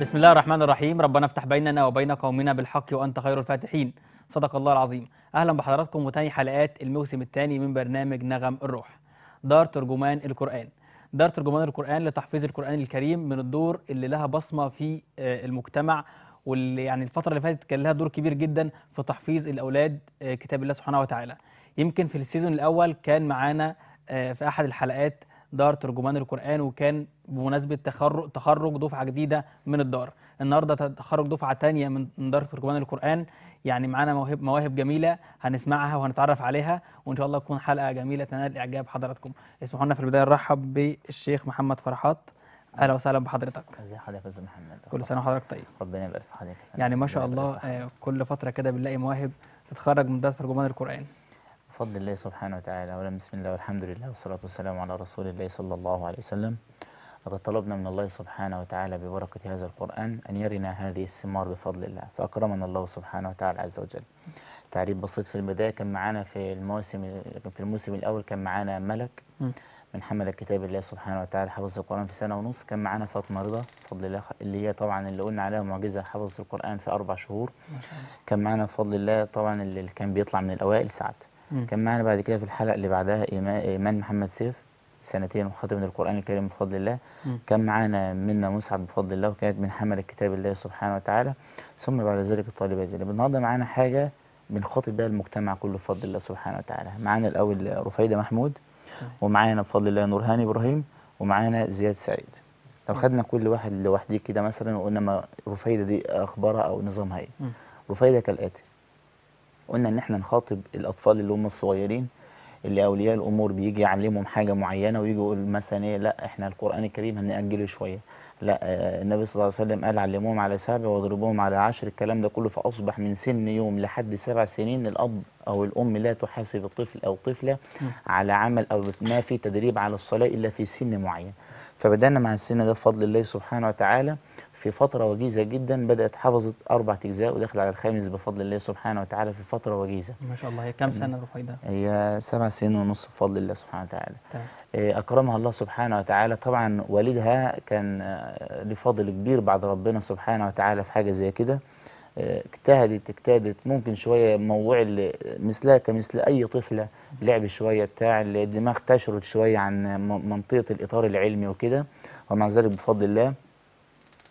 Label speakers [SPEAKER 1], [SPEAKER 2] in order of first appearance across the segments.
[SPEAKER 1] بسم الله الرحمن الرحيم. ربنا افتح بيننا وبين قومنا بالحق وأنت خير الفاتحين. صدق الله العظيم. أهلا بحضراتكم وتاني حلقات الموسم الثاني من برنامج نغم الروح. دار ترجمان القرآن. دار ترجمان القرآن لتحفيظ القرآن الكريم من الدور اللي لها بصمة في آه، المجتمع واللي يعني الفترة اللي فاتت كان لها دور كبير جدا في تحفيظ الأولاد آه، كتاب الله سبحانه وتعالى. يمكن في السيزون الأول كان معانا آه، في أحد الحلقات دار ترجمان القرآن وكان بمناسبة تخرج تخرج دفعة جديدة من الدار. النهاردة تخرج دفعة تانية من دار ترجمان القرآن. يعني معانا مواهب مواهب جميلة هنسمعها وهنتعرف عليها وإن شاء الله تكون حلقة جميلة تنال إعجاب حضراتكم. اسمحوا لنا في البداية نرحب بالشيخ محمد فرحات. أهلا وسهلا بحضرتك.
[SPEAKER 2] ازي حضرتك يا أستاذ محمد؟
[SPEAKER 1] كل سنة وحضرتك طيب.
[SPEAKER 2] ربنا يبارك في حضرتك.
[SPEAKER 1] يعني ما شاء الله. آه، كل فترة كده بنلاقي مواهب تتخرج من دار ترجمان القرآن.
[SPEAKER 2] بفضل الله سبحانه وتعالى. أولا بسم الله والحمد لله والصلاة والسلام على رسول الله صلى الله عليه وسلم. لقد طلبنا من الله سبحانه وتعالى ببركة هذا القرآن أن يرنا هذه الثمار بفضل الله فأكرمنا الله سبحانه وتعالى عز وجل. تعريف بسيط في البداية كان معانا في الموسم في الموسم الأول كان معانا ملك. من حمل كتاب الله سبحانه وتعالى حفظ القرآن في سنة ونص. كان معانا فاطمة رضا بفضل الله اللي هي طبعا اللي قلنا عليها معجزة حفظ القرآن في أربع شهور. كان معانا بفضل الله طبعا اللي كان بيطلع من الأوائل سعد. كان معانا بعد كده في الحلقة اللي بعدها إيمان محمد سيف سنتين وختم من القرآن الكريم بفضل الله.
[SPEAKER 1] مم.
[SPEAKER 2] كان معانا منا مسعد بفضل الله وكانت من حمل كتاب الله سبحانه وتعالى. ثم بعد ذلك الطالبة زينب. النهارده معانا حاجة بنخاطب بها المجتمع كله بفضل الله سبحانه وتعالى. معانا الأول رفيدة محمود ومعانا بفضل الله نورهان إبراهيم ومعانا زياد سعيد. لو خدنا كل واحد لوحده كده مثلا وقلنا ما رفيدة دي أخبارها أو نظامها
[SPEAKER 1] مم.
[SPEAKER 2] رفيدة كالآتي. قلنا إن إحنا نخاطب الأطفال اللي هم الصغيرين اللي أولياء الأمور بيجي يعلمهم حاجة معينة ويجي يقول مثلا إيه لأ إحنا القرآن الكريم هنأجله شوية. لأ النبي صلى الله عليه وسلم قال علموهم على سبع واضربوهم على عشر الكلام ده كله فأصبح من سن يوم لحد سبع سنين الأب أو الأم لا تحاسب الطفل أو الطفله على عمل أو ما في تدريب على الصلاة إلا في سن معين. فبدأنا مع السن ده بفضل الله سبحانه وتعالى في فترة وجيزة جدا بدأت حفظت أربع اجزاء ودخل على الخامس بفضل الله سبحانه وتعالى في فترة وجيزة.
[SPEAKER 1] ما شاء الله. هي كام سنة رفيدة؟
[SPEAKER 2] هي سبع سنين ونص بفضل الله سبحانه وتعالى. إيه، أكرمها الله سبحانه وتعالى. طبعا والدها كان آه، له فضل كبير بعد ربنا سبحانه وتعالى في حاجة زي كده. اجتهدت اجتهدت ممكن شوية موضوع اللي مثلها كمثل أي طفلة لعب شوية بتاع الدماغ تشرد شوية عن م- منطقة الإطار العلمي وكده. ومع ذلك بفضل الله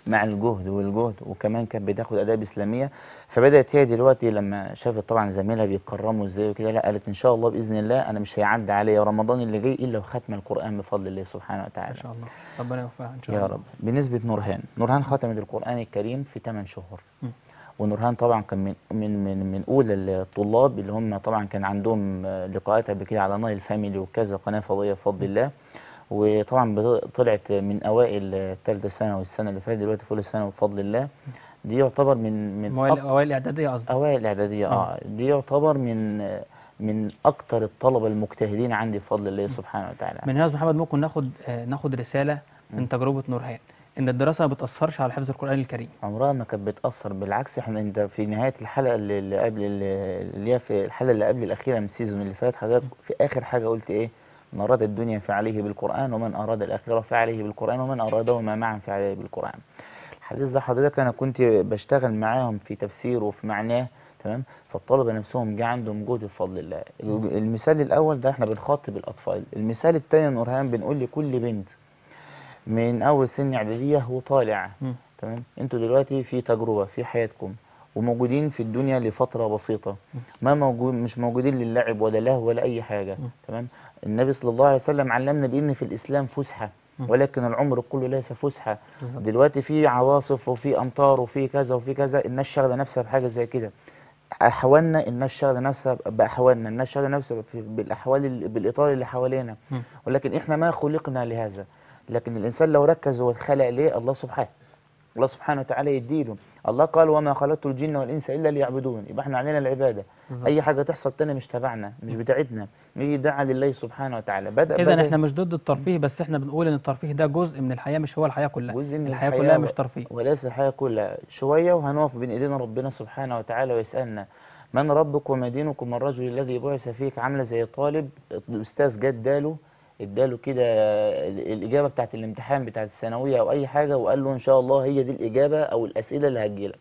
[SPEAKER 2] مع الجهد والجهد وكمان كانت بتاخد اداب إسلامية. فبدأت هي دلوقتي لما شافت طبعا زميلها بيتكرموا إزاي وكده لا قالت إن شاء الله بإذن الله أنا مش هيعدي عليا رمضان اللي جاي إلا وختم القرآن بفضل الله سبحانه وتعالى.
[SPEAKER 1] شاء الله. ربنا يوفقها إن شاء
[SPEAKER 2] يا
[SPEAKER 1] الله.
[SPEAKER 2] رب. بالنسبة نورهان نورهان ختمت القرآن الكريم في 8 شهور.
[SPEAKER 1] مم.
[SPEAKER 2] ونورهان طبعا كان من من من من اولى الطلاب اللي هم طبعا كان عندهم آه، لقاءات قبل كده على نايل فاميلي وكذا قناة فضائية بفضل الله. وطبعا طلعت من أوائل الثالثه سنه والسنة اللي فاتت دلوقتي فول سنه بفضل الله. دي يعتبر من من أك-
[SPEAKER 1] أوائل الإعدادية قصدي
[SPEAKER 2] أوائل الاعداديه آه. دي يعتبر من من أكتر الطلبة المجتهدين عندي بفضل الله سبحانه وتعالى.
[SPEAKER 1] من هنا محمد ممكن ناخد آه، ناخد رسالة من تجربة نورهان. إن الدراسة ما بتأثرش على حفظ القرآن الكريم
[SPEAKER 2] عمرها ما كانت بتأثر بالعكس إحنا انت في نهاية الحلقة اللي قبل اللي هي في الحلقة اللي قبل الأخيرة من ال season اللي فات حضرتك في آخر حاجة قلت إيه؟ من أراد الدنيا فعليه بالقرآن ومن أراد الآخرة فعليه بالقرآن ومن أرادهما معا فعليه بالقرآن. الحديث ده حضرتك أنا كنت بشتغل معاهم في تفسيره وفي معناه تمام فالطلبة نفسهم جه عندهم جهد بفضل الله. المثال الأول ده إحنا بنخاطب الأطفال، المثال الثاني نورهان بنقول لكل بنت من أول سن إعدادية وطالع. تمام؟ أنتوا دلوقتي في تجربة في حياتكم وموجودين في الدنيا لفترة بسيطة. ما موجود مش موجودين للعب ولا لهو ولا أي حاجة. تمام؟ النبي صلى الله عليه وسلم علمنا بأن في الإسلام فسحة ولكن العمر كله ليس
[SPEAKER 1] فسحة.
[SPEAKER 2] دلوقتي في عواصف وفي أمطار وفي كذا وفي كذا الناس شاغلة نفسها بحاجة زي كده. أحوالنا الناس شاغلة نفسها بأحوالنا. الناس شاغلة نفسها بالأحوال ال- بالإطار اللي حوالينا. ولكن إحنا ما خلقنا لهذا. لكن الإنسان لو ركز واتخلق ليه؟ الله سبحانه. الله سبحانه وتعالى يديله. الله قال وما خلقت الجن والإنس إلا ليعبدون. يبقى إحنا علينا العبادة.
[SPEAKER 1] بالظبط.
[SPEAKER 2] أي حاجة تحصل تاني مش تبعنا مش بتاعتنا. هي دعا لله سبحانه وتعالى. بدا
[SPEAKER 1] إذا
[SPEAKER 2] بدأ
[SPEAKER 1] إحنا مش ضد الترفيه بس إحنا بنقول إن الترفيه ده جزء من الحياة مش هو الحياة كلها.
[SPEAKER 2] جزء من
[SPEAKER 1] الحياة
[SPEAKER 2] الحياة
[SPEAKER 1] كلها مش ترفيه.
[SPEAKER 2] وليس الحياة كلها. شوية وهنقف بين إيدينا ربنا سبحانه وتعالى ويسألنا من ربك وما دينك وما الرجل الذي بعث فيك عاملة زي طالب؟ الأستاذ جد داله اداله كده ال- الإجابة بتاعت الامتحان بتاعت الثانوية أو أي حاجة وقال له إن شاء الله هي دي الإجابة أو الأسئلة اللي هتجيلك.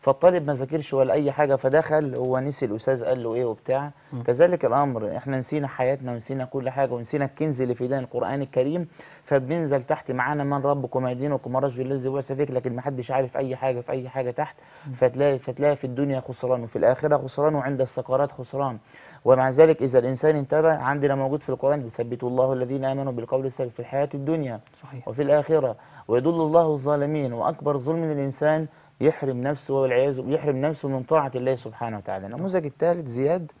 [SPEAKER 2] فالطالب ما ذاكرش ولا أي حاجة فدخل هو نسي الأستاذ قال له إيه وبتاع. كذلك الأمر إحنا نسينا حياتنا ونسينا كل حاجة ونسينا الكنز اللي في إيدينا القرآن الكريم. فبننزل تحت معانا من ربكم ما دينكم الرجل الذي بعث فيك لكن ما حدش عارف أي حاجة في أي حاجة تحت. فتلاقي فتلاقي في الدنيا خسران وفي الآخرة خسران وعند السكرات خسران. ومع ذلك إذا الإنسان انتبه عندنا موجود في القرآن يثبت الله الذين آمنوا بالقول الثابت في الحياة الدنيا
[SPEAKER 1] صحيح
[SPEAKER 2] وفي الآخرة ويضل الله الظالمين وأكبر ظلم من الإنسان يحرم نفسه والعياذ يحرم نفسه من طاعة الله سبحانه وتعالى النموذج الثالث زياد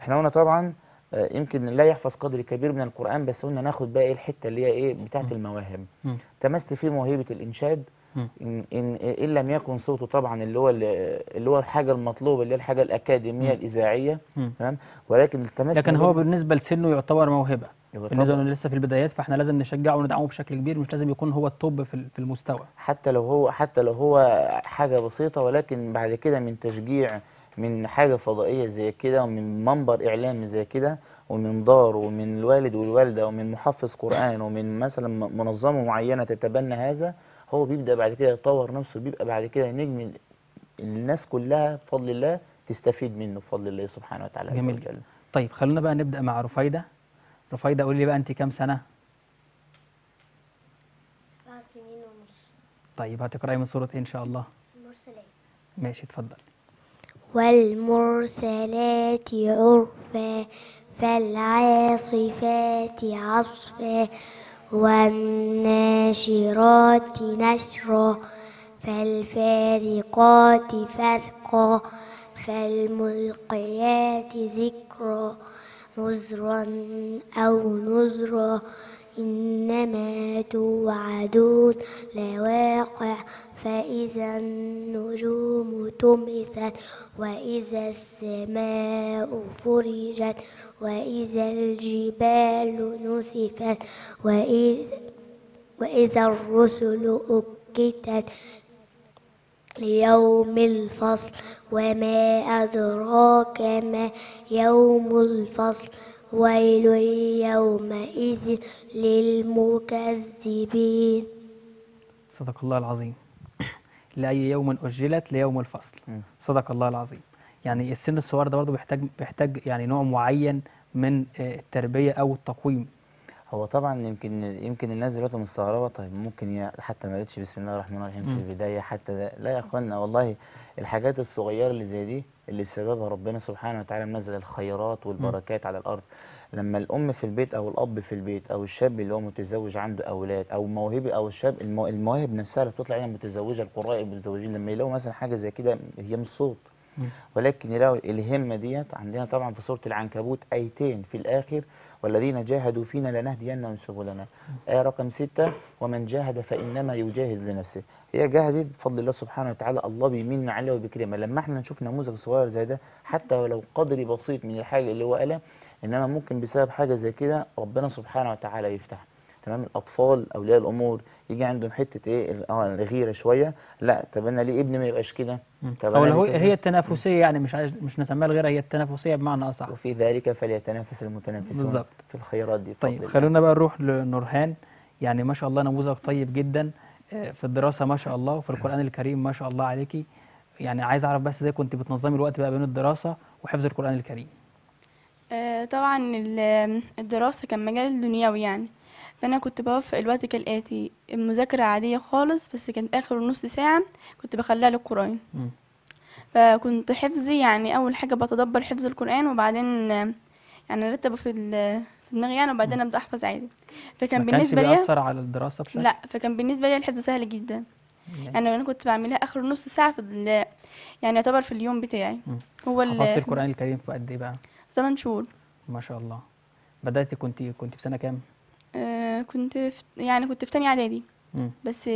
[SPEAKER 2] إحنا قلنا طبعا آه، يمكن لا يحفظ قدر كبير من القرآن بس قلنا ناخد بقى إيه الحتة اللي هي إيه بتاعت المواهب. تمست فيه موهبة الإنشاد. إن, إن, إن لم يكن صوته طبعا اللي هو اللي هو الحاجة المطلوبة اللي هي الحاجة الأكاديمية الإذاعية
[SPEAKER 1] مم.
[SPEAKER 2] تمام؟ ولكن التمس
[SPEAKER 1] لكن هو
[SPEAKER 2] موهبة-
[SPEAKER 1] بالنسبة لسنه يعتبر بالنسبة
[SPEAKER 2] طبعاً.
[SPEAKER 1] انه لسه في البدايات فإحنا لازم نشجعه وندعمه بشكل كبير مش لازم يكون هو التوب في ال- في المستوى.
[SPEAKER 2] حتى لو هو حتى لو هو حاجة بسيطة ولكن بعد كده من تشجيع من حاجة فضائية زي كده ومن منبر إعلامي زي كده ومن دار ومن الوالد والوالدة ومن محفظ قرآن ومن مثلا م- منظمة معينة تتبنى هذا هو بيبدأ بعد كده يطور نفسه بيبقى بعد كده نجم ال- الناس كلها بفضل الله تستفيد منه بفضل الله سبحانه وتعالى
[SPEAKER 1] جميل.
[SPEAKER 2] وجل.
[SPEAKER 1] طيب خلونا بقى نبدأ مع رفايدة. رفايدة قولي لي بقى أنت كام سنة؟
[SPEAKER 3] سبع سنين ونص.
[SPEAKER 1] طيب هتقرأي من سورة إيه إن شاء الله؟
[SPEAKER 3] مرسلات
[SPEAKER 1] ماشي اتفضل.
[SPEAKER 3] والمرسلات عرفا فالعاصفات عصفا. والناشرات نشرا فالفارقات فرقا فالملقيات ذكرا نذرا أو نذرا. إنما توعدون لواقع فإذا النجوم تمست وإذا السماء فرجت وإذا الجبال نسفت وإذا, وإذا الرسل أكتت ليوم الفصل. وما أدراك ما يوم الفصل؟ ويل يومئذ للمكذبين.
[SPEAKER 1] صدق الله العظيم. لأي يوم أجلت ليوم الفصل. صدق الله العظيم. يعني السن الصغير ده برضه بيحتاج بيحتاج يعني نوع معين من آه، التربية أو التقويم.
[SPEAKER 2] هو طبعا يمكن يمكن الناس دلوقتي مستغربة طيب ممكن يا حتى ما قالتش بسم الله الرحمن الرحيم في. البداية حتى ده. لا يا اخوانا والله الحاجات الصغيرة اللي زي دي اللي بسببها ربنا سبحانه وتعالى منزل الخيرات والبركات على الأرض. لما الأم في البيت أو الأب في البيت أو الشاب اللي هو متزوج عنده أولاد أو موهبه أو الشاب المو- المواهب نفسها اللي بتطلع هي متزوجة القراء المتزوجين لما يلاقوا مثلا حاجة زي كده هي مش صوت. ولكن يلاقوا الهمة ديت عندنا طبعا في سورة العنكبوت آيتين في الآخر والذين جاهدوا فينا لنهدينهم سبلنا. آية رقم ستة ومن جاهد فإنما يجاهد لنفسه. هي جاهدت بفضل الله سبحانه وتعالى الله بيمن عليها وبيكرمها لما إحنا نشوف نموذج صغير زي ده حتى ولو قدر بسيط من الحاجة اللي هو قالها إنما ممكن بسبب حاجة زي كده ربنا سبحانه وتعالى يفتح. تمام؟ الأطفال أولياء الأمور يجي عندهم حتة إيه؟ آه الغيره شوية. لا طب أنا ليه ابني ما يبقاش كده. طب
[SPEAKER 1] هو؟ هي التنافسية يعني مش عايز مش نسميها الغيرة هي التنافسية بمعنى أصح.
[SPEAKER 2] وفي ذلك فليتنافس المتنافسون
[SPEAKER 1] بالظبط.
[SPEAKER 2] في الخيرات دي
[SPEAKER 1] طيب. خلونا بقى نروح لنورهان. يعني ما شاء الله نموذج طيب جدا آه، في الدراسة ما شاء الله وفي القرآن الكريم ما شاء الله عليكي يعني عايز أعرف بس إزاي كنت بتنظمي الوقت بقى بين الدراسة وحفظ القرآن الكريم؟
[SPEAKER 4] آه، طبعا ال- الدراسة كان مجال دنيوي يعني. فأنا كنت بوفق الوقت كالآتي المذاكرة عادية خالص بس كانت آخر نص ساعة كنت بخليها للقرآن. فكنت حفظي يعني أول حاجة بتدبر حفظ القرآن وبعدين يعني أرتبه في في دماغي يعني وبعدين أبدأ أحفظ عادي. فكان
[SPEAKER 1] ما
[SPEAKER 4] بالنسبة لي
[SPEAKER 1] بيأثر على الدراسة بشكل؟
[SPEAKER 4] لا فكان بالنسبة لي الحفظ سهل جدا.
[SPEAKER 1] يعني
[SPEAKER 4] أنا كنت بعملها آخر نص ساعة في يعني يعتبر في اليوم بتاعي.
[SPEAKER 1] مم.
[SPEAKER 4] هو
[SPEAKER 1] حفظت
[SPEAKER 4] ال
[SPEAKER 1] القرآن الكريم في قد إيه بقى؟
[SPEAKER 4] 8 شهور.
[SPEAKER 1] ما شاء الله. بدأتي كنت كنت في سنة كام؟
[SPEAKER 4] آه، كنت في يعني كنت في تانية إعدادي.
[SPEAKER 1] مم.
[SPEAKER 4] بس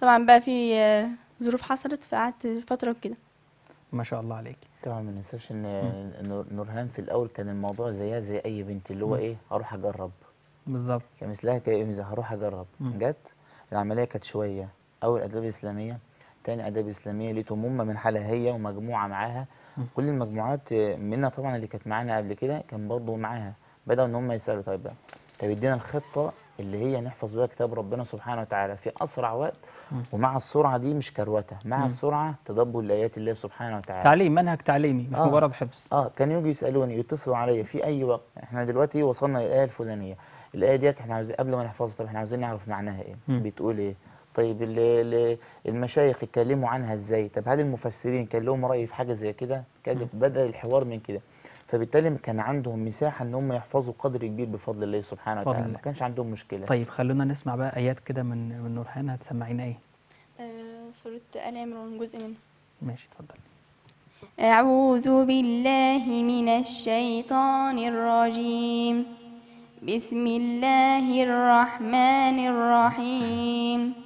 [SPEAKER 4] طبعا بقى في آه، ظروف حصلت فقعدت فترة كده
[SPEAKER 1] ما شاء الله عليك.
[SPEAKER 2] طبعا ما ننساش إن نور- نورهان في الأول كان الموضوع زيها زي أي بنت اللي هو
[SPEAKER 1] مم.
[SPEAKER 2] إيه هروح أجرب.
[SPEAKER 1] بالظبط.
[SPEAKER 2] كمثلها كمثل هروح أجرب.
[SPEAKER 1] مم.
[SPEAKER 2] جت العملية كانت شوية. أول أداب إسلامية تاني أداب إسلامية لقيته ممه من حالها هي ومجموعة معاها.
[SPEAKER 1] مم.
[SPEAKER 2] كل المجموعات منها طبعا اللي كانت معانا قبل كده كان برضه معاها بدأوا إن هم يسألوا. طيب بقى طب ادينا الخطة اللي هي نحفظ بيها كتاب ربنا سبحانه وتعالى في أسرع وقت ومع السرعة دي مش كروتة مع السرعة تدبر لآيات الله سبحانه وتعالى.
[SPEAKER 1] تعليم منهج تعليمي مش
[SPEAKER 2] آه.
[SPEAKER 1] مجرد حفظ.
[SPEAKER 2] آه كانوا يجوا يسألوني يتصلوا عليا في أي وقت؟ إحنا دلوقتي وصلنا للآية الفلانية. الآية ديت إحنا عاوزين قبل ما نحفظها طب إحنا عاوزين نعرف معناها إيه؟
[SPEAKER 1] مم.
[SPEAKER 2] بتقول إيه؟ طيب ال- ال- المشايخ اتكلموا عنها إزاي؟ طب هل المفسرين كان لهم رأي في حاجة زي كده؟ كان بدأ الحوار من كده. فبالتالي كان عندهم مساحة إن هم يحفظوا قدر كبير بفضل الله سبحانه وتعالى.
[SPEAKER 1] الله.
[SPEAKER 2] ما كانش عندهم مشكلة.
[SPEAKER 1] طيب خلونا نسمع بقى آيات كده من من نورهان هتسمعينا إيه؟
[SPEAKER 4] آه، سورة آل عمران جزء منها
[SPEAKER 1] ماشي اتفضل.
[SPEAKER 4] أعوذ بالله من الشيطان الرجيم. بسم الله الرحمن الرحيم.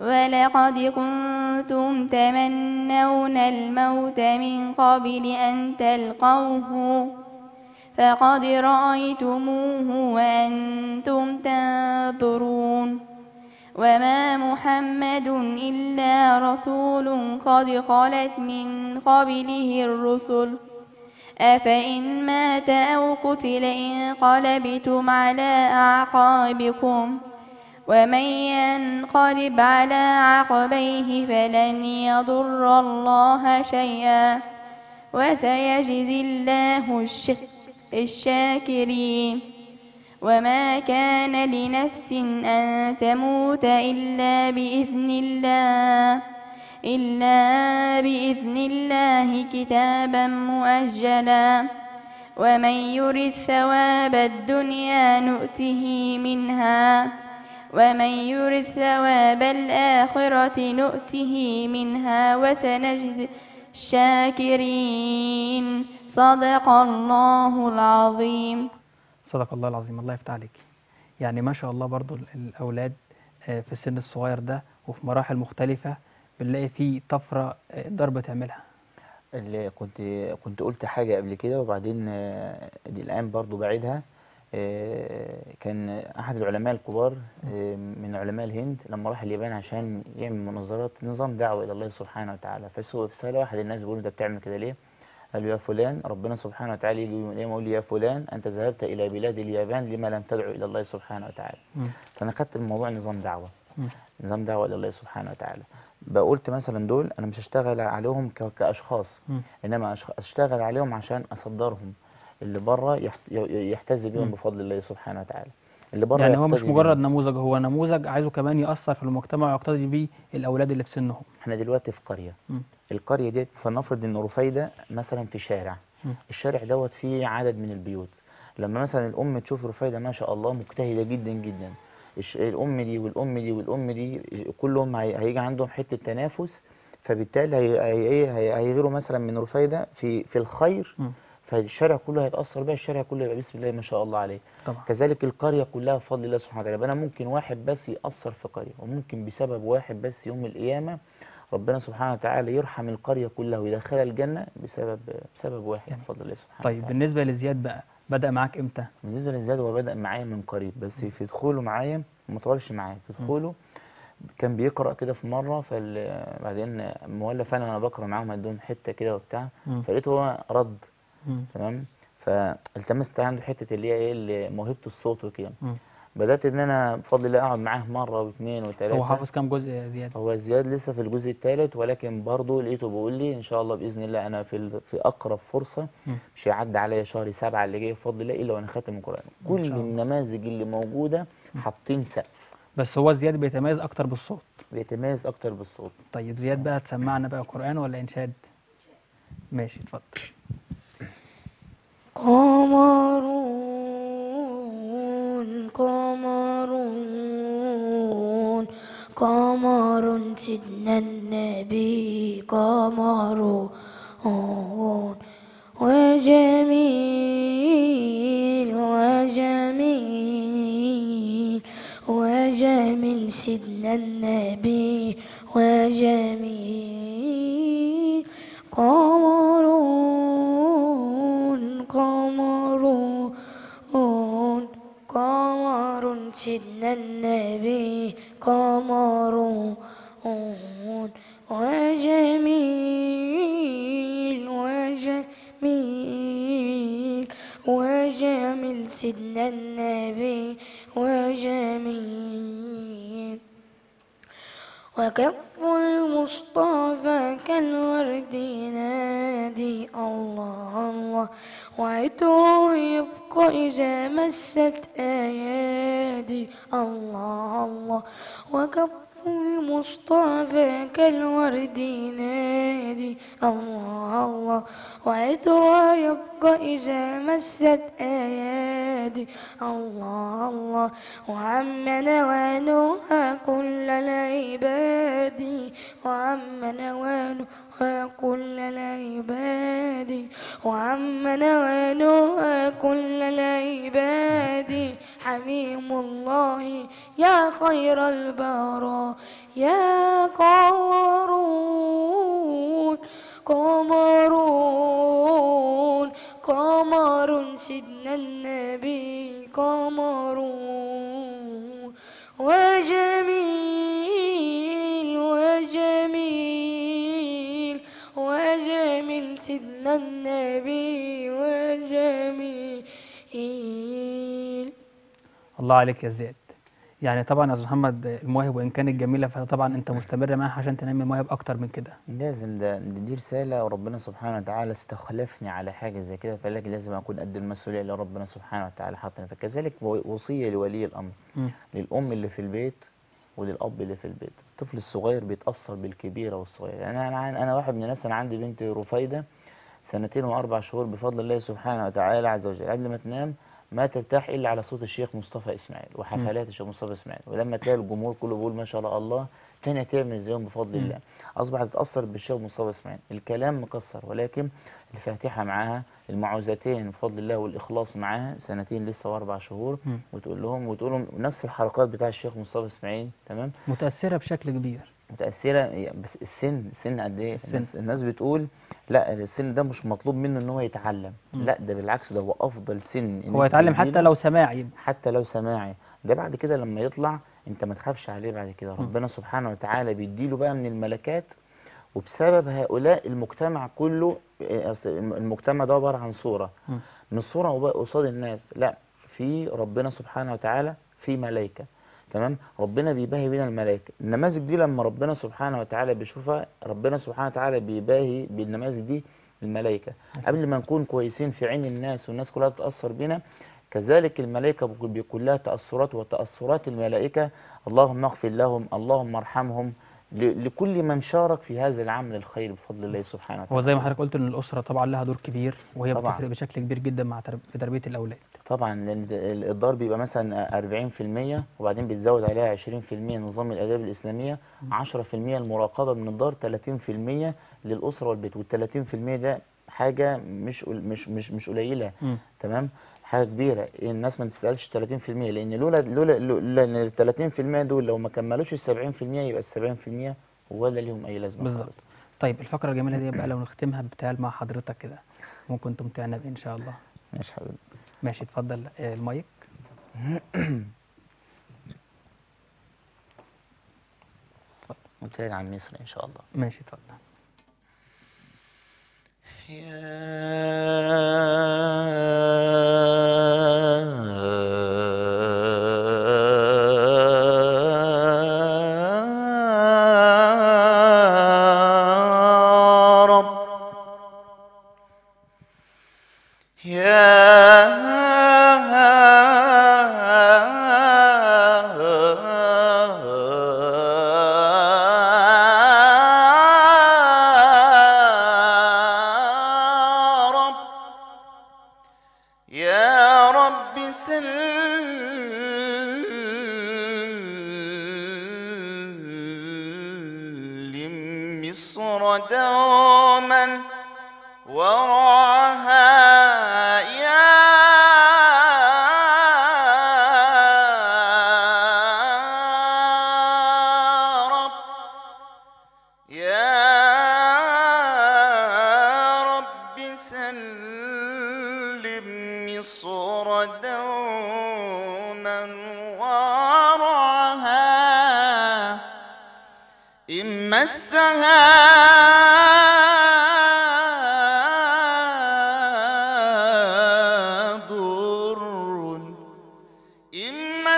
[SPEAKER 4] ولقد كنتم تمنون الموت من قبل أن تلقوه فقد رأيتموه وأنتم تنظرون. وما محمد إلا رسول قد خلت من قبله الرسل. أفإن مات أو قتل انقلبتم على أعقابكم. ومن ينقلب على عقبيه فلن يضر الله شيئا وسيجزي الله الش- الشاكرين. وما كان لنفس أن تموت إلا بإذن الله إلا بإذن الله كتابا مؤجلا. ومن يرد ثواب الدنيا نؤته منها. ومن يرد ثواب الآخرة نؤته منها وسنجزي الشاكرين. صدق الله العظيم.
[SPEAKER 1] صدق الله العظيم. الله يفتح عليك. يعني ما شاء الله برضو ال- الأولاد آه، في السن الصغير ده وفي مراحل مختلفة بنلاقي فيه طفرة آه، ضربة تعملها.
[SPEAKER 2] اللي كنت كنت قلت حاجة قبل كده وبعدين آه، دي الآن برضو بعيدها. آه، كان أحد العلماء الكبار آه، من علماء الهند لما راح اليابان عشان يعمل مناظرات نظام دعوة إلى الله سبحانه وتعالى فسأل فسأل واحد الناس بيقول أنت بتعمل كده ليه؟ قال له يا فلان ربنا سبحانه وتعالى يجي يوم يقول لي يا فلان أنت ذهبت إلى بلاد اليابان لما لم تدعو إلى الله سبحانه وتعالى
[SPEAKER 1] مم.
[SPEAKER 2] فأنا خدت الموضوع نظام دعوة
[SPEAKER 1] مم.
[SPEAKER 2] نظام دعوة إلى الله سبحانه وتعالى بقولت مثلا دول أنا مش هشتغل عليهم ك- كأشخاص
[SPEAKER 1] مم.
[SPEAKER 2] إنما أشتغل عليهم عشان أصدرهم اللي بره يحت- ي- يحتذي بهم
[SPEAKER 1] مم.
[SPEAKER 2] بفضل الله سبحانه وتعالى اللي بره
[SPEAKER 1] يعني هو مش مجرد
[SPEAKER 2] بيهم.
[SPEAKER 1] نموذج هو نموذج عايزه كمان يأثر في المجتمع ويقتدي بيه الأولاد اللي في سنهم
[SPEAKER 2] إحنا دلوقتي في قرية
[SPEAKER 1] مم.
[SPEAKER 2] القرية ديت فلنفرض إن رفيدة مثلا في شارع
[SPEAKER 1] مم.
[SPEAKER 2] الشارع دوت فيه عدد من البيوت لما مثلا الأم تشوف رفيدة ما شاء الله مجتهدة جدا جدا الأم دي والأم دي والأم دي كلهم هي- هيجي عندهم حتة تنافس فبالتالي هي- هيغيروا مثلا من رفيدة في في الخير
[SPEAKER 1] مم.
[SPEAKER 2] فالشارع كله هيتأثر بيها الشارع كله يبقى بسم الله ما شاء الله عليه
[SPEAKER 1] طبعا
[SPEAKER 2] كذلك القرية كلها بفضل الله سبحانه وتعالى أنا ممكن واحد بس يأثر في قرية وممكن بسبب واحد بس يوم القيامة ربنا سبحانه وتعالى يرحم القرية كلها ويدخلها الجنة بسبب بسبب واحد
[SPEAKER 1] جميل.
[SPEAKER 2] بفضل الله سبحانه
[SPEAKER 1] طيب
[SPEAKER 2] وتعالى
[SPEAKER 1] بالنسبة لزياد بقى بدأ معاك إمتى؟
[SPEAKER 2] بالنسبة للزاد هو بدأ معايا من قريب بس في دخوله معايا ما طولش معايا في دخوله كان بيقرأ كده في مرة فبعدين مولف أنا وأنا بقرأ معاهم ادهم حتة كده وبتاع
[SPEAKER 1] مم.
[SPEAKER 2] فلقيته هو رد. تمام فالتمست عنده حتة اللي هي إيه موهبة الصوت وكده. بدأت إن أنا بفضل الله أقعد معاه مرة واثنين وثلاثه
[SPEAKER 1] هو حافظ كام جزء يا زياد؟
[SPEAKER 2] هو زياد لسه في الجزء الثالث ولكن برضه لقيته بيقول لي إن شاء الله بإذن الله أنا في في أقرب فرصة
[SPEAKER 1] مم.
[SPEAKER 2] مش هيعدي عليا شهر سبعة اللي جاي بفضل الله إلا وأنا خاتم القرآن كل. النماذج اللي موجودة حاطين سقف
[SPEAKER 1] بس هو زياد بيتميز أكتر بالصوت
[SPEAKER 2] بيتميز أكتر بالصوت
[SPEAKER 1] طيب زياد بقى تسمعنا بقى قرآن ولا إنشاد؟ ماشي اتفضل
[SPEAKER 3] قمرون قمرون قمر سيدنا النبي قمرون وجميل وجميل وجميل سيدنا النبي وجميل النبي قمرون وجميل وجميل وجميل. سيدنا النبي وجميل. وكف المصطفى كالورد نادي الله الله. وعطره يبقى إذا مست أيادي الله الله. وكف المصطفى كالورد نادي الله الله وعطرها يبقى إذا مست أيادي الله الله وعم نوانها كل العباد وعم نوانها كل العباد وعم نوانها كل العباد حميم الله. يا خير البراء يا قارون. قمرون قمر سيدنا النبي قمرون. وجميل وجميل وجميل سيدنا النبي وجميل.
[SPEAKER 1] الله عليك يا زياد. يعني طبعا يا أستاذ محمد المواهب وإن كانت جميلة فطبعا أنت مستمر معاها عشان تنمي المواهب أكتر من كده.
[SPEAKER 2] لازم ده دي رسالة وربنا سبحانه وتعالى استخلفني على حاجة زي كده فقال لك لازم أكون قد المسؤولية اللي ربنا سبحانه وتعالى حاطني فكذلك و- وصية لولي الأمر.
[SPEAKER 1] مم.
[SPEAKER 2] للأم اللي في البيت وللأب اللي في البيت. الطفل الصغير بيتأثر بالكبيرة والصغير يعني أنا أنا واحد من الناس أنا عندي بنت رفيدة سنتين وأربع شهور بفضل الله سبحانه وتعالى عز وجل. قبل ما تنام ما ترتاح إلا على صوت الشيخ مصطفى إسماعيل وحفلات الشيخ مصطفى إسماعيل. ولما تلاقي الجمهور كله بيقول ما شاء الله تانية تعمل زيهم بفضل الله. أصبحت تتأثر بالشيخ مصطفى إسماعيل. الكلام مكسر ولكن الفاتحة معاها المعوذتين بفضل الله والإخلاص معاها سنتين لسه وأربع شهور. وتقول لهم وتقول لهم نفس الحركات بتاع الشيخ مصطفى إسماعيل تمام؟
[SPEAKER 1] متأثرة بشكل كبير.
[SPEAKER 2] متأثرة بس السن السن قد
[SPEAKER 1] إيه؟
[SPEAKER 2] الناس, الناس بتقول لا السن ده مش مطلوب منه إن هو يتعلم. لا ده بالعكس ده هو أفضل سن إن
[SPEAKER 1] هو يتعلم حتى لو سماعي.
[SPEAKER 2] حتى لو سماعي. ده بعد كده لما يطلع أنت ما تخافش عليه بعد كده. ربنا سبحانه وتعالى بيديله بقى من الملكات وبسبب هؤلاء المجتمع كله أصل المجتمع ده عبارة عن صورة. مش صورة وبقى قصاد الناس. لا في ربنا سبحانه وتعالى في ملائكة. تمام؟ ربنا بيباهي بين الملائكة. النماذج دي لما ربنا سبحانه وتعالى بيشوفها ربنا سبحانه وتعالى بيباهي بالنماذج دي الملائكة. قبل ما نكون كويسين في عين الناس والناس كلها تتأثر بينا كذلك الملائكة بيكون- لها تأثرات وتأثرات الملائكة. اللهم اغفر لهم اللهم ارحمهم لكل من شارك في هذا العمل الخير بفضل الله سبحانه وتعالى
[SPEAKER 1] هو زي ما حضرتك قلت إن الأسرة طبعا لها دور كبير وهي
[SPEAKER 2] طبعاً.
[SPEAKER 1] بتفرق بشكل كبير جدا مع. في تربية الأولاد
[SPEAKER 2] طبعا لأن ال- الدار بيبقى مثلا 40% وبعدين بيتزود عليها 20% نظام الأداب الإسلامية 10% المراقبة من الدار 30% للأسرة والبيت وال 30% ده حاجة مش مش مش مش
[SPEAKER 1] قليلة.
[SPEAKER 2] تمام حاجة كبيرة. الناس ما تسألش 30% لأن لولا لولا لولا إن ال 30% دول لو ما كملوش ال 70% يبقى ال 70% ولا ليهم أي لازمة
[SPEAKER 1] بالظبط. طيب الفقرة الجميلة دي بقى لو نختمها ببتال مع حضرتك كده ممكن تمتعنا بيه إن شاء الله.
[SPEAKER 2] ماشي حبيبي.
[SPEAKER 1] ماشي اتفضل آه، المايك.
[SPEAKER 2] وابتعد عن مصر إن شاء الله.
[SPEAKER 1] ماشي اتفضل.
[SPEAKER 2] يا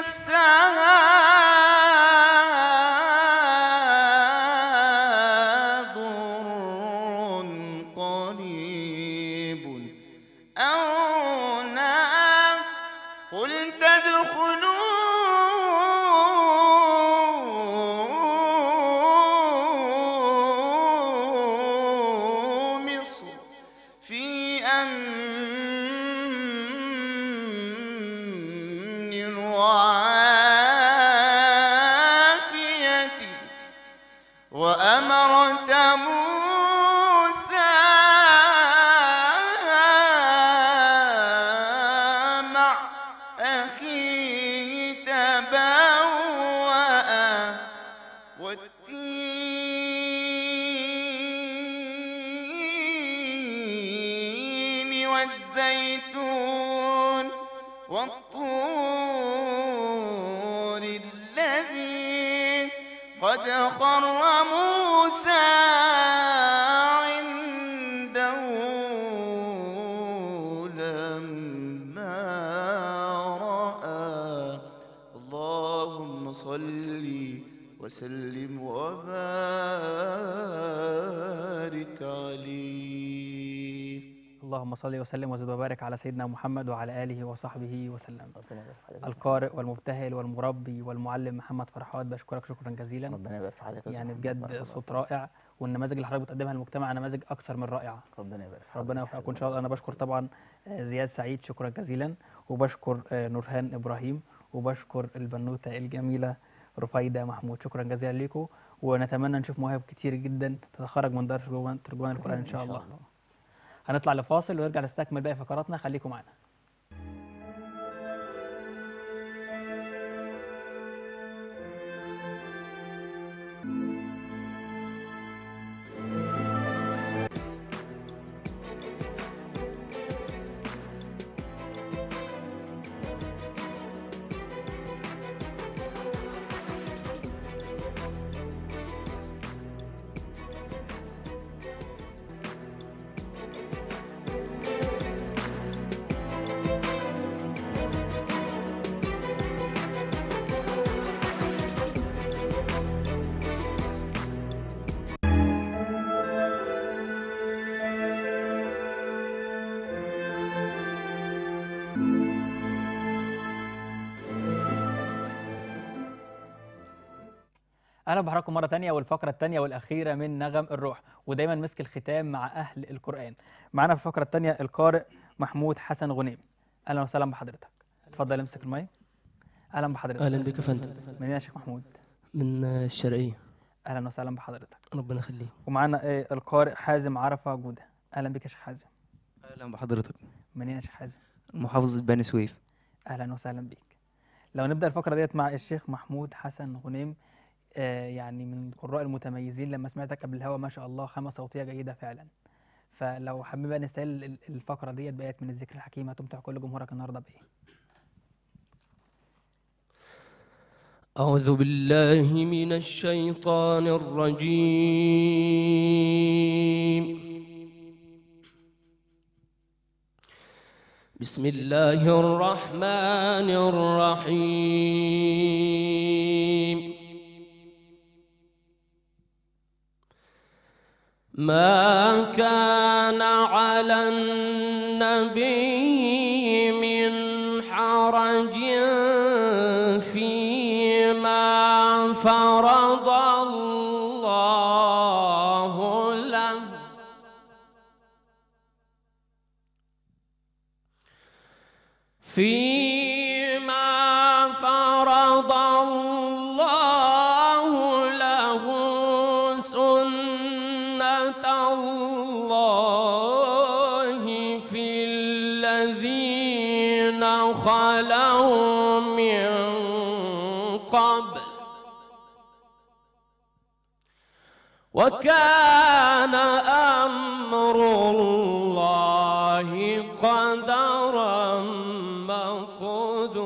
[SPEAKER 5] السَّاعَةِ عليه
[SPEAKER 1] اللهم صل وسلم وزد وبارك على سيدنا محمد وعلى آله وصحبه وسلم.
[SPEAKER 2] ربنا يبارك في حضرتك.
[SPEAKER 1] القارئ والمبتهل والمربي والمعلم محمد فرحات بشكرك شكرا جزيلا.
[SPEAKER 2] ربنا يبارك في حضرتك
[SPEAKER 1] يعني بجد صوت
[SPEAKER 2] فيك.
[SPEAKER 1] رائع والنماذج اللي حضرتك بتقدمها للمجتمع نماذج أكثر من رائعة.
[SPEAKER 2] ربنا يبارك في
[SPEAKER 1] ربنا
[SPEAKER 2] حضرتك.
[SPEAKER 1] يوفقكم إن شاء الله. أنا بشكر طبعا آه، زياد سعيد شكرا جزيلا. وبشكر آه، نورهان إبراهيم. وبشكر البنوتة الجميلة رفايدة محمود شكرا جزيلا ليكم ونتمنى نشوف مواهب كتير جدا تتخرج من دار ترجمان القرآن إن شاء الله. هنطلع لفاصل ونرجع نستكمل باقي فقراتنا. خليكم معانا. أهلا بحضراتكم مرة تانية والفقرة الثانية والأخيرة من نغم الروح ودايما مسك الختام مع أهل القرآن. معانا في الفقرة الثانية القارئ محمود حسن غنيم. أهلا وسهلا بحضرتك. اتفضل امسك المايك. أهلا بحضرتك.
[SPEAKER 6] أهلا بك يا فندم.
[SPEAKER 1] منين يا شيخ محمود؟
[SPEAKER 6] من الشرقية.
[SPEAKER 1] أهلا وسهلا بحضرتك.
[SPEAKER 6] ربنا يخليه
[SPEAKER 1] ومعانا آه، القارئ حازم عرفة جودة. أهلا بك يا شيخ حازم.
[SPEAKER 7] أهلا بحضرتك.
[SPEAKER 1] منين يا شيخ حازم؟
[SPEAKER 7] محافظة بني سويف.
[SPEAKER 1] أهلا وسهلا بيك. لو نبدأ الفقرة ديت مع الشيخ محمود حسن غنيم يعني من القراء المتميزين لما سمعتك قبل الهوا ما شاء الله خامة صوتية جيدة فعلا. فلو حابين بقى نستهل ال- الفقرة ديت بقت من الذكر الحكيم هتمتع كل جمهورك النهارده بإيه؟
[SPEAKER 6] أعوذ بالله من الشيطان الرجيم. بسم الله الرحمن الرحيم. ما كان على النبي من حرج فيما فرض الله له. فيما وكان أمر الله قدرا مقدورا.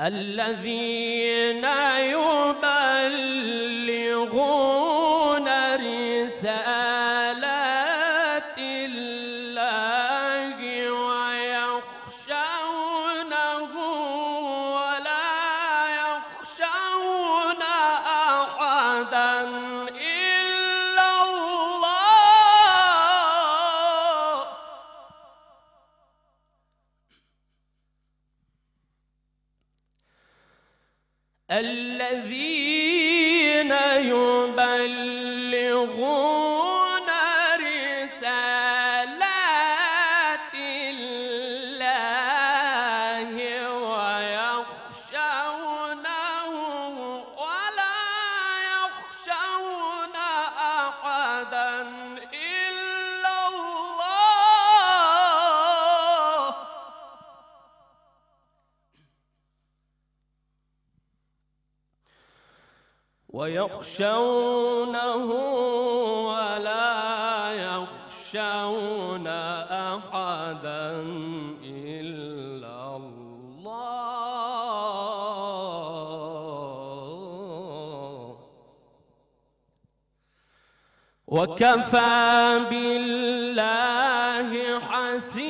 [SPEAKER 6] الذين ويخشونه ولا يخشون أحدا إلا الله. وكفى بالله حسيبا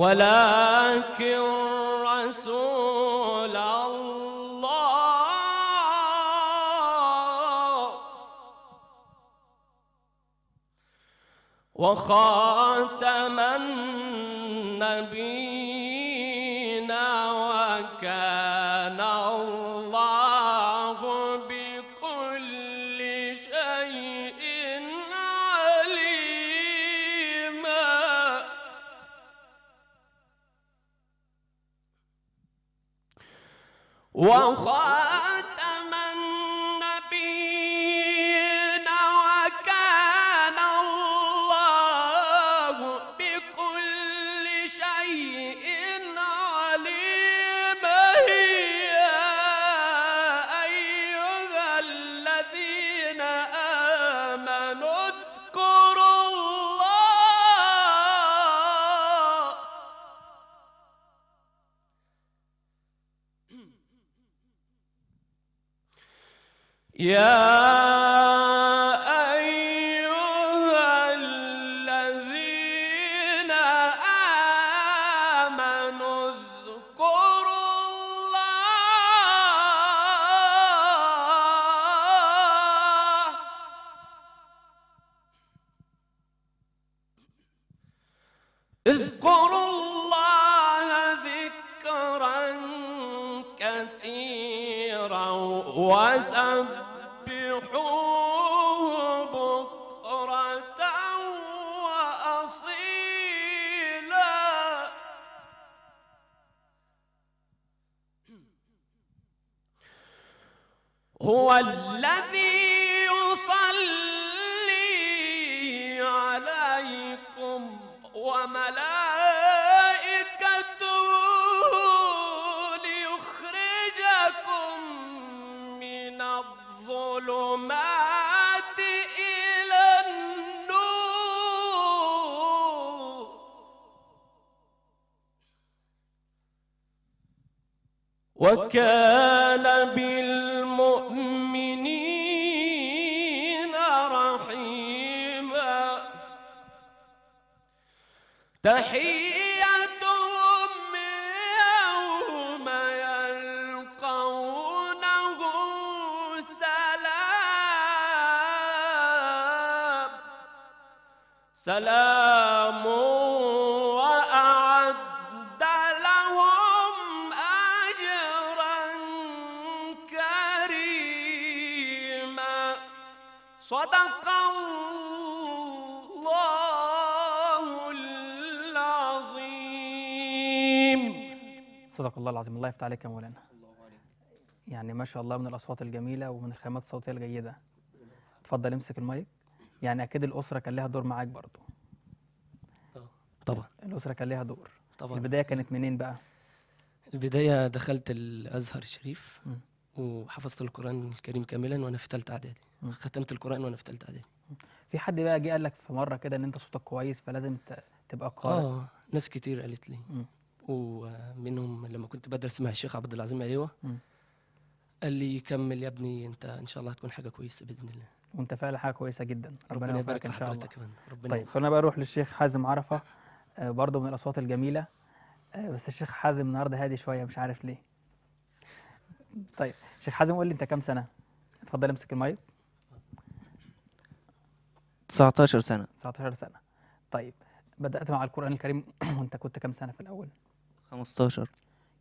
[SPEAKER 6] ولكن رسول الله وخاتم النبيين كثيرا وسبحوه وكان بالمؤمنين رحيما. تحيتهم يوم يلقونه سلام. سلام. صدق الله العظيم.
[SPEAKER 1] الله يفتح عليك يا مولانا. يعني ما شاء الله من الأصوات الجميلة ومن الخامات الصوتية الجيدة. اتفضل امسك المايك. يعني أكيد الأسرة كان لها دور معاك برضو.
[SPEAKER 8] طبعا.
[SPEAKER 1] الأسرة كان لها دور.
[SPEAKER 8] طبعا.
[SPEAKER 1] البداية كانت منين بقى؟
[SPEAKER 8] البداية دخلت الأزهر الشريف
[SPEAKER 1] مم.
[SPEAKER 8] وحفظت القرآن الكريم كاملا وأنا في تالتة إعدادي.
[SPEAKER 1] مم.
[SPEAKER 8] ختمت القرآن وأنا في تالتة إعدادي.
[SPEAKER 1] في حد بقى جه قال لك في مرة كده إن أنت صوتك كويس فلازم تبقى قارئ؟
[SPEAKER 8] آه ناس كتير قالت لي.
[SPEAKER 1] مم.
[SPEAKER 8] ومنهم لما كنت بدرس مع الشيخ عبد العظيم عليوة
[SPEAKER 1] مم.
[SPEAKER 8] قال لي كمل يا ابني أنت إن شاء الله هتكون حاجة كويسة بإذن الله.
[SPEAKER 1] وأنت فعلا حاجة كويسة جدا.
[SPEAKER 8] ربنا يبارك
[SPEAKER 1] إن
[SPEAKER 8] في
[SPEAKER 1] شاء الله.
[SPEAKER 8] حضرتك كمان. ربنا
[SPEAKER 1] طيب. خلينا بقى نروح للشيخ حازم عرفة. آه، برضه من الأصوات الجميلة. آه، بس الشيخ حازم النهارده هادي شوية مش عارف ليه. طيب شيخ حازم قول لي أنت كام سنة؟ اتفضل امسك المايك.
[SPEAKER 7] 19 سنة.
[SPEAKER 1] 19 سنة. طيب بدأت مع القرآن الكريم وانت كنت كام سنة في الأول؟
[SPEAKER 7] 15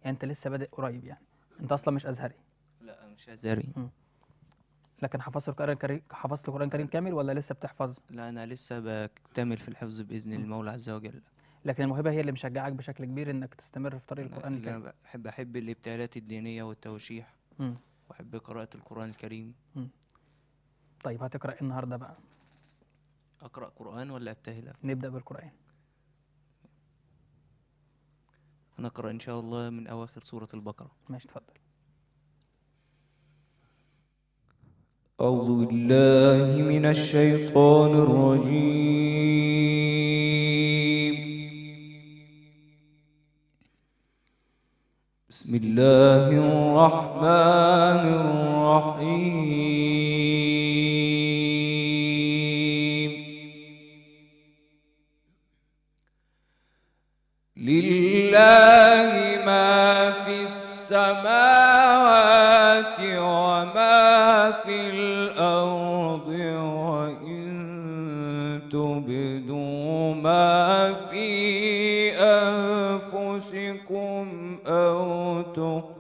[SPEAKER 1] يعني انت لسه بادئ قريب يعني. انت أصلا مش أزهري.
[SPEAKER 7] لا مش أزهري.
[SPEAKER 1] لكن حفظت القرآن الكريم حفظت القرآن الكريم كامل ولا لسه بتحفظ
[SPEAKER 7] لا أنا لسه بكتمل في الحفظ بإذن المولى عز وجل.
[SPEAKER 1] لكن الموهبة هي اللي مشجعك بشكل كبير إنك تستمر في طريق
[SPEAKER 7] أنا اللي
[SPEAKER 1] الكريم.
[SPEAKER 7] أنا بحب أحب الابتهالات الدينية والتوشيح.
[SPEAKER 1] مم.
[SPEAKER 7] وأحب قراءة القرآن الكريم.
[SPEAKER 1] طيب هتقرأ إيه النهارده بقى؟
[SPEAKER 7] أقرأ قرآن ولا أبتهل
[SPEAKER 1] نبدأ بالقرآن.
[SPEAKER 7] هنقرأ إن شاء الله من أواخر سورة البقرة.
[SPEAKER 1] ماشي اتفضل
[SPEAKER 9] أعوذ بالله من الشيطان الرجيم. بسم الله الرحمن الرحيم. لله ما في السماوات وما في الأرض وإن تبدوا ما في أنفسكم أو تخفوه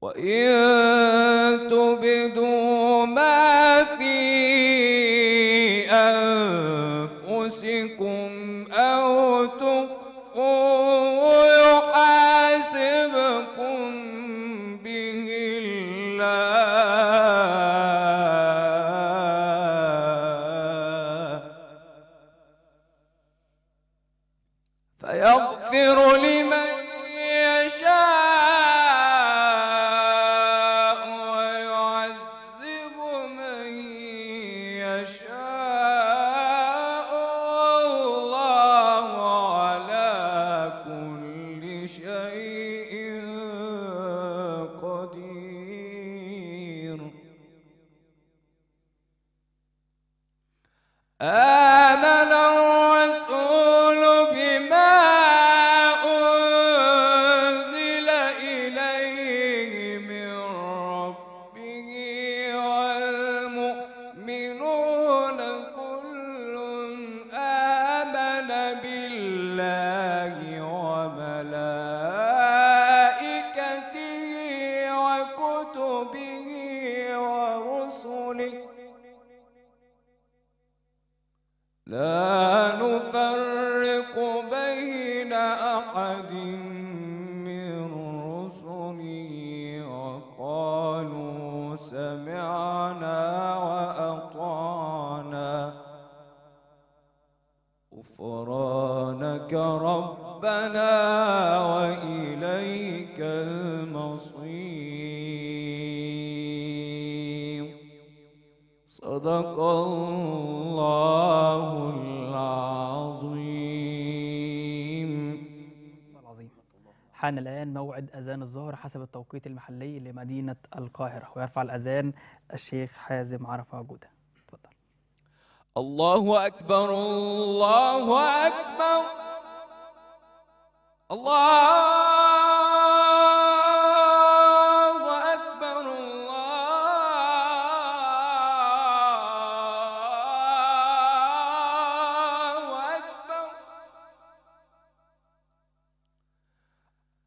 [SPEAKER 9] وإن فيغفر لمن يشاء. الله العظيم.
[SPEAKER 1] حان الآن موعد أذان الظهر حسب التوقيت المحلي لمدينة القاهرة ويرفع الأذان الشيخ حازم عرفة جودة. اتفضل
[SPEAKER 9] الله أكبر الله أكبر الله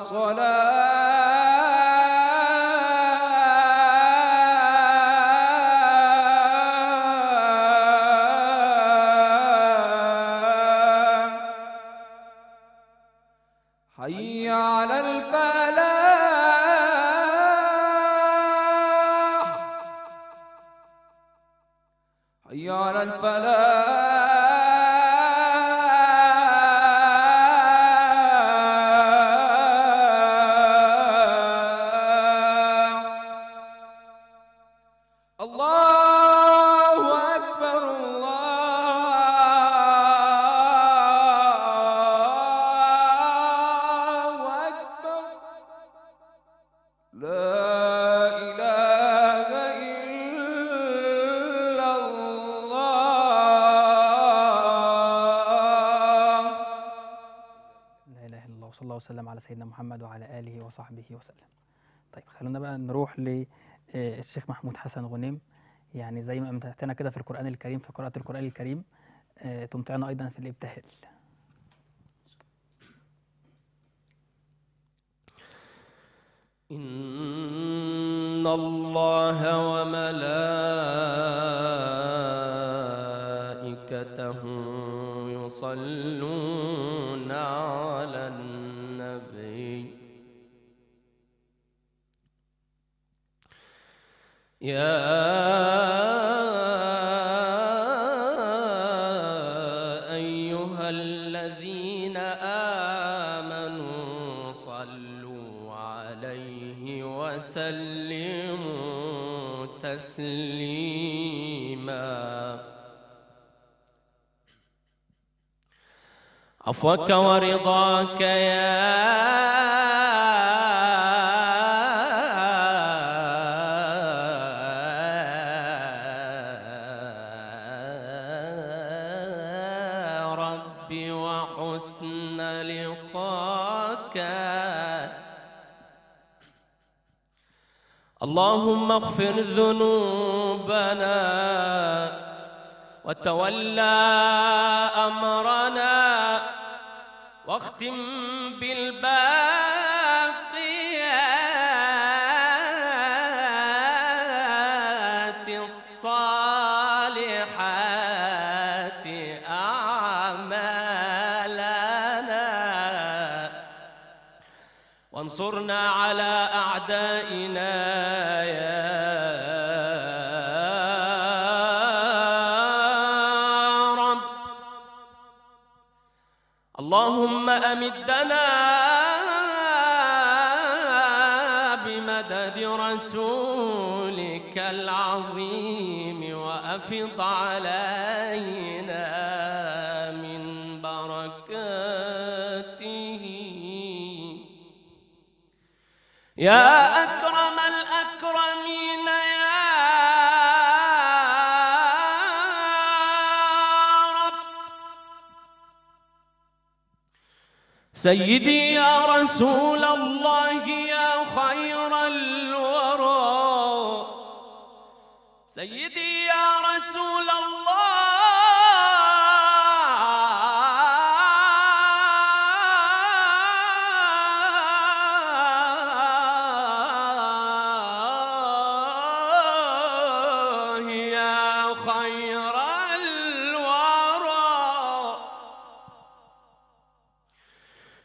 [SPEAKER 1] الصالحين سيدنا محمد وعلى آله وصحبه وسلم. طيب خلونا بقى نروح للشيخ محمود حسن غنيم. يعني زي ما امتعتنا كده في القرآن الكريم في قراءة القرآن الكريم آه، تمتعنا أيضا في الإبتهال.
[SPEAKER 6] إن الله وملائكته يصلون على يا أيها الذين آمنوا صلوا عليه وسلموا تسليما. عفوك ورضاك يا اللهم اغفر ذنوبنا وتولى أمرنا واختم بالباقيات الصالحات أعمالنا. وانصرنا على أعدائنا يا أكرم الأكرمين يا رب. سيدي يا رسول الله يا خير الورى. سيدي يا رسول الله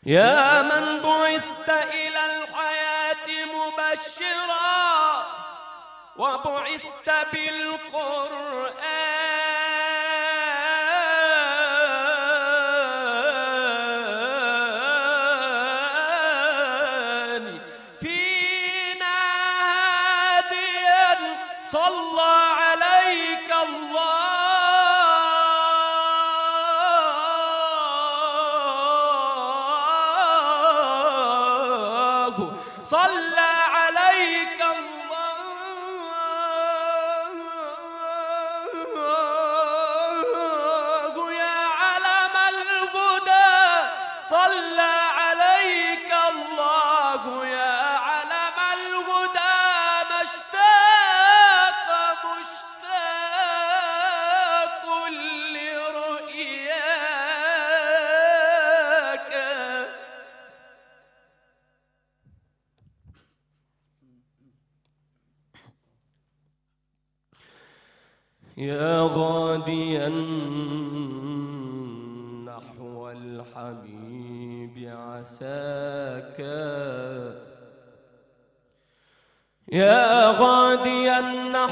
[SPEAKER 6] يا من بعثت إلى الحياة مبشرا وبعثت بالقرآن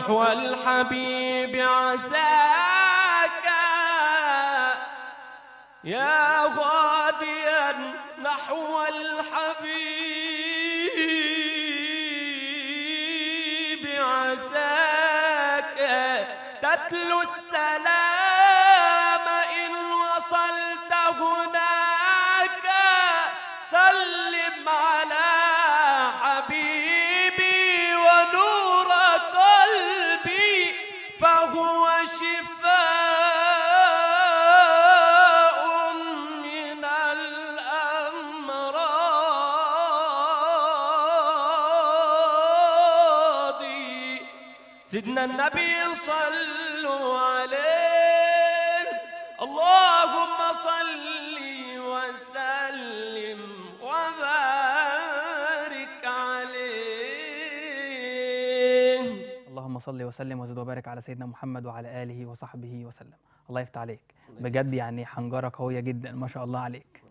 [SPEAKER 6] نحو الحبيب عساك. يا النبي صلوا عليه. اللهم صل وسلم وبارك عليه.
[SPEAKER 1] اللهم صل وسلم وزد وبارك على سيدنا محمد وعلى آله وصحبه وسلم. الله يفتح عليك. بجد يعني حنجرة قوية جدا ما شاء الله عليك.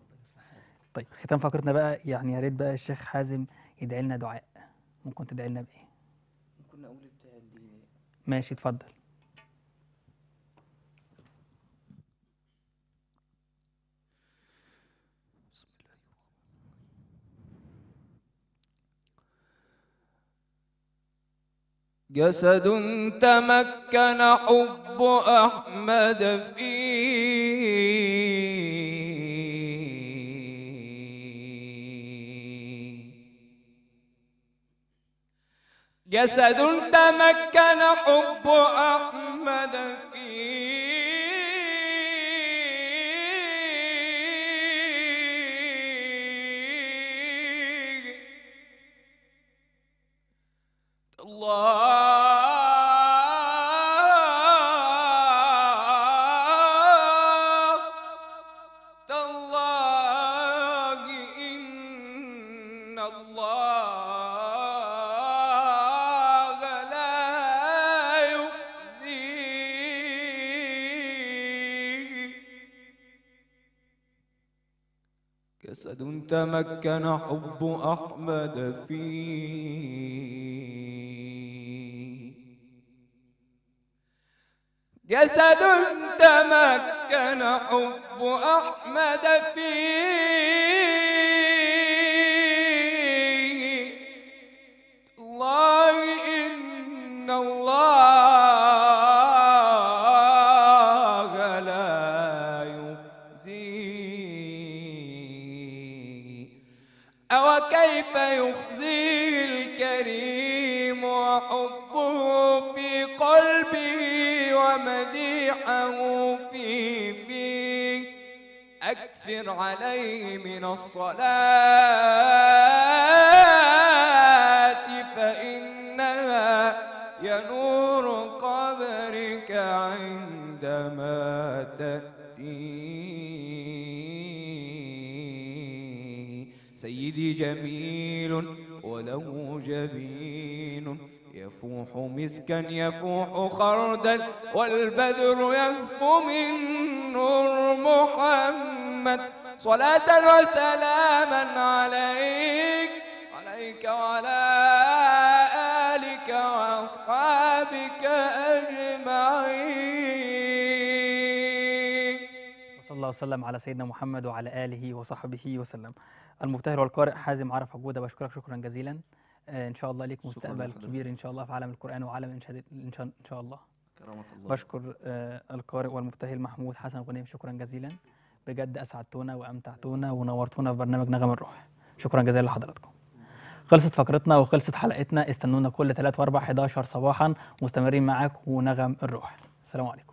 [SPEAKER 1] طيب ختام فقرتنا بقى يعني يا ريت بقى الشيخ حازم يدعي لنا دعاء. ممكن تدعي لنا بإيه
[SPEAKER 2] ممكن أقول بتاع الدين
[SPEAKER 1] ماشي اتفضل.
[SPEAKER 9] جسد تمكن حب أحمد فيه. جسد تمكن حب أحمد. تمكن حب أحمد فيه جسد تمكن حب أحمد فيه أو كيف يخزيه الكريم وحبه في قلبه ومديحه في فيه أكثر عليه من الصلاة سيدي جميل وله جبين. يفوح مسكا يفوح خردل والبدر يهفو من نور محمد. صلاة وسلاما عليك عليك وعلى آلك وأصحابك أجمعين.
[SPEAKER 1] وسلم على سيدنا محمد وعلى آله وصحبه وسلم. المبتهل والقارئ حازم عرف عبوده بشكرك شكرا جزيلا. آه، إن شاء الله ليك مستقبل. كبير إن شاء الله في عالم القرآن وعالم إن شاء, الله.
[SPEAKER 7] كرامة الله.
[SPEAKER 1] بشكر آه، القارئ والمبتهل محمود حسن غنيم شكرا جزيلا. بجد أسعدتونا وأمتعتونا ونورتونا في برنامج نغم الروح. شكرا جزيلا لحضراتكم. خلصت فقرتنا وخلصت حلقتنا. استنونا كل 3 و4 11 صباحا مستمرين معاكم ونغم الروح. السلام عليكم.